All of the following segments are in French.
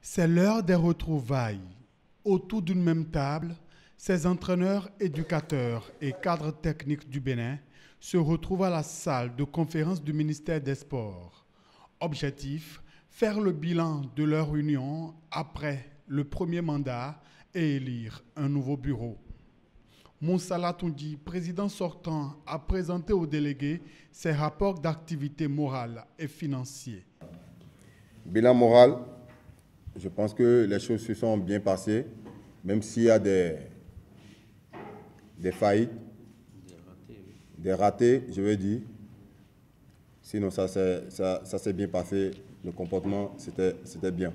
C'est l'heure des retrouvailles. Autour d'une même table, ces entraîneurs, éducateurs et cadres techniques du Bénin se retrouvent à la salle de conférence du ministère des Sports. Objectif, faire le bilan de leur union après le premier mandat et élire un nouveau bureau. Moussa Latoundi, président sortant, a présenté aux délégués ses rapports d'activité morale et financiers. Bilan moral, je pense que les choses se sont bien passées, même s'il y a des, des faillites, des ratés, je veux dire. Sinon, ça, ça, ça s'est bien passé, le comportement, c'était bien.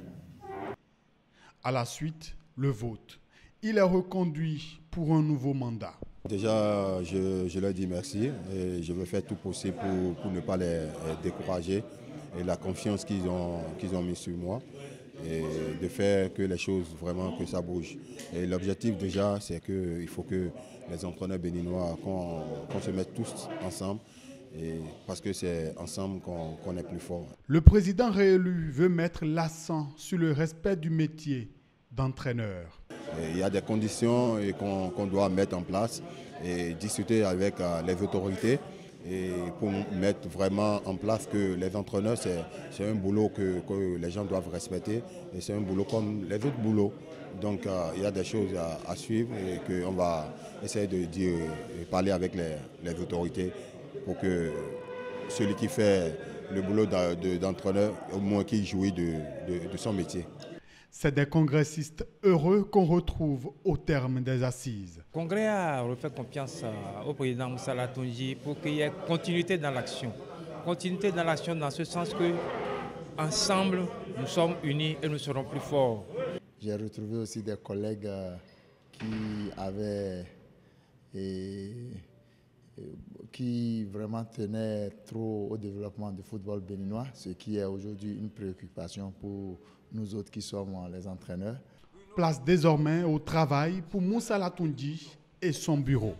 À la suite, le vote. Il est reconduit pour un nouveau mandat. Déjà, je, leur dis merci et je veux faire tout possible pour, ne pas les décourager et la confiance qu'ils ont, qu'ils ont mis sur moi et de faire que les choses vraiment que ça bouge. Et l'objectif déjà, c'est qu'il faut que les entraîneurs béninois, qu'on se mette tous ensemble et parce que c'est ensemble qu'on est plus fort. Le président réélu veut mettre l'accent sur le respect du métier d'entraîneur. Il y a des conditions qu'on doit mettre en place et discuter avec euh, les autorités et pour mettre vraiment en place que les entraîneurs, c'est un boulot que, les gens doivent respecter et c'est un boulot comme les autres boulots. Donc euh, il y a des choses à, suivre et qu'on va essayer de dire, parler avec les, autorités pour que celui qui fait le boulot d'entraîneur, au moins qu'il jouit de son métier. C'est des congressistes heureux qu'on retrouve au terme des assises. Le Congrès a refait confiance euh, au président Moussa Latonji pour qu'il y ait continuité dans l'action. Continuité dans l'action dans ce sens que, ensemble, nous sommes unis et nous serons plus forts. J'ai retrouvé aussi des collègues euh, qui avaient qui vraiment tenaient trop au développement du football béninois, ce qui est aujourd'hui une préoccupation pour nous autres qui sommes les entraîneurs. Place désormais au travail pour Moussa Latoundi et son bureau.